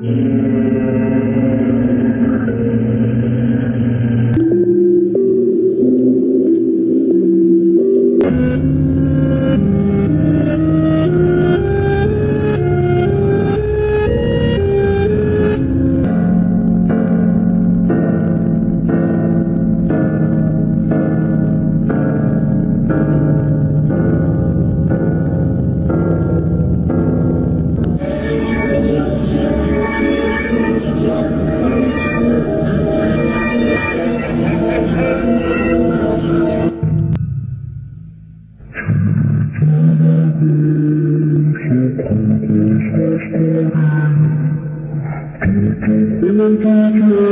Thank you. الفاتحة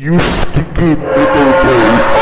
You sticky little boy.